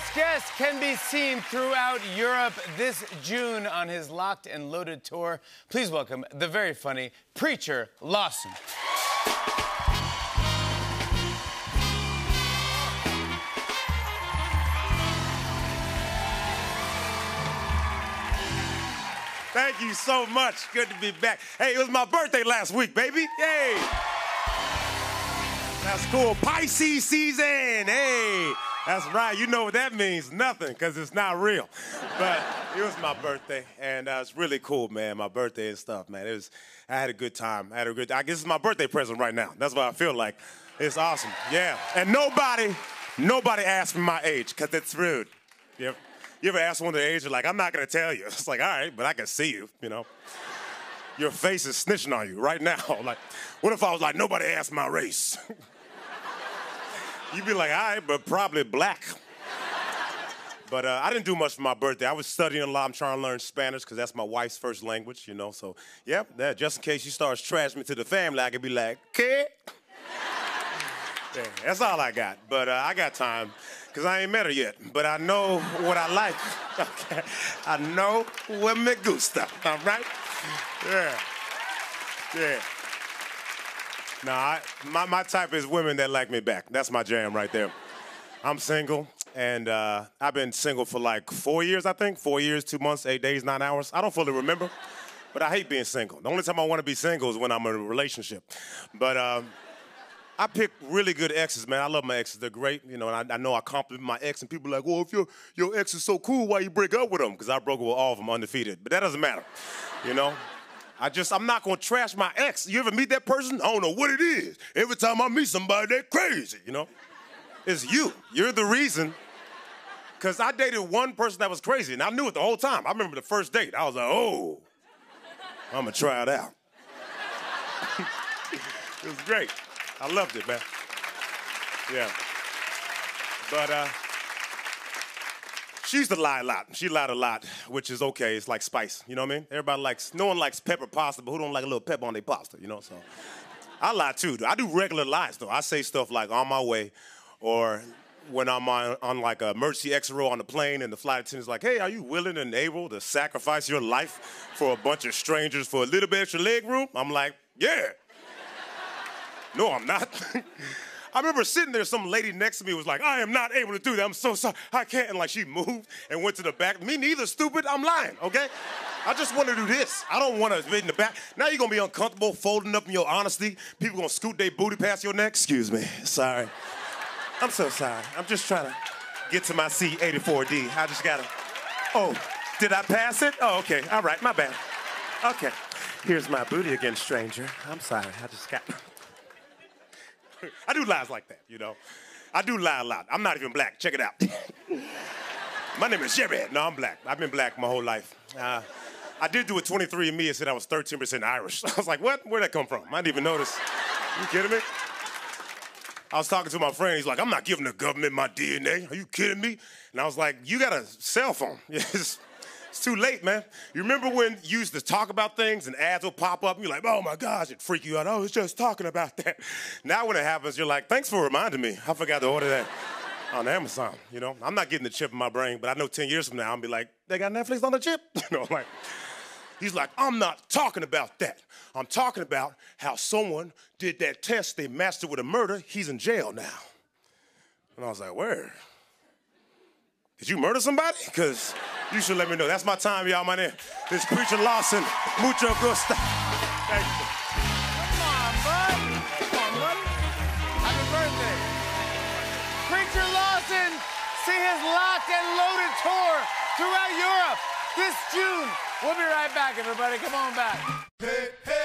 next guest can be seen throughout Europe this June on his Locked and Loaded tour. Please welcome the very funny Preacher Lawson. Thank you so much. Good to be back. Hey, it was my birthday last week, baby. Yay! That's cool. Pisces season. Hey, that's right. You know what that means? Nothing, because it's not real. But it was my birthday, and uh, it's really cool, man. My birthday and stuff, man. It was. I had a good time. I had a good. I guess it's my birthday present right now. That's what I feel like. It's awesome. Yeah. And nobody, nobody asked me my age, because it's rude. Yep. You ever ask one the age? You're like, I'm not gonna tell you. It's like, all right, but I can see you. You know. Your face is snitching on you right now. Like, what if I was like, nobody asked my race? You'd be like, all right, but probably black. But uh, I didn't do much for my birthday. I was studying a lot. I'm trying to learn Spanish because that's my wife's first language, you know. So, yep, that just in case she starts trashing me to the family, I could be like, "Okay." yeah, that's all I got. But uh, I got time because I ain't met her yet. But I know what I like. Okay, I know what me gusta. All right? Yeah, yeah. Nah, I, my, my type is women that like me back. That's my jam right there. I'm single, and uh, I've been single for like four years, I think. Four years, two months, eight days, nine hours. I don't fully remember, but I hate being single. The only time I want to be single is when I'm in a relationship. But um, I pick really good exes, man. I love my exes. They're great, you know, and I, I know I compliment my ex, and people are like, well, if your, your ex is so cool, why you break up with them? Because I broke up with all of them undefeated. But that doesn't matter, you know? I just, I'm not gonna trash my ex. You ever meet that person? I don't know what it is. Every time I meet somebody, they're crazy, you know? It's you. You're the reason. Because I dated one person that was crazy, and I knew it the whole time. I remember the first date. I was like, oh, I'm gonna try it out. it was great. I loved it, man. Yeah. But uh, she used to lie a lot. She lied a lot, which is okay. It's like spice. You know what I mean? Everybody likes, no one likes pepper pasta, but who don't like a little pepper on their pasta, you know? So I lie too. I do regular lies though. I say stuff like on my way or when I'm on, on like a emergency exit row on the plane and the flight attendant's like, hey, are you willing and able to sacrifice your life for a bunch of strangers for a little bit extra leg room? I'm like, yeah. No, I'm not. I remember sitting there, some lady next to me was like, I am not able to do that. I'm so sorry. I can't. And like she moved and went to the back. Me neither, stupid. I'm lying, okay? I just want to do this. I don't want to be in the back. Now you're going to be uncomfortable folding up in your honesty. People going to scoot their booty past your neck. Excuse me. Sorry. I'm so sorry. I'm just trying to get to my C84D. I just got to. Oh, did I pass it? Oh, okay. All right. My bad. Okay. Here's my booty again, stranger. I'm sorry. I just got. I do lies like that, you know. I do lie a lot. I'm not even black. Check it out. my name is Jerry. No, I'm black. I've been black my whole life. Uh, I did do a 23andMe and said I was 13% Irish. I was like, what? Where'd that come from? I didn't even notice. You kidding me? I was talking to my friend. He's like, I'm not giving the government my DNA. Are you kidding me? And I was like, you got a cell phone. It's too late, man. You remember when you used to talk about things and ads will pop up and you're like, oh my gosh, it freak you out. Oh, it's just talking about that. Now when it happens, you're like, thanks for reminding me. I forgot to order that on Amazon. You know, I'm not getting the chip in my brain, but I know 10 years from now, I'll be like, they got Netflix on the chip? You know, like, he's like, I'm not talking about that. I'm talking about how someone did that test, they it with a murder, he's in jail now. And I was like, where? Did you murder somebody? Because you should let me know. That's my time, y'all. My name is Preacher Lawson. Mucho gusto. Thank you. Come on, bud. Come on, buddy. Happy birthday. Preacher Lawson, see his locked and loaded tour throughout Europe this June. We'll be right back, everybody. Come on back. Hey, hey.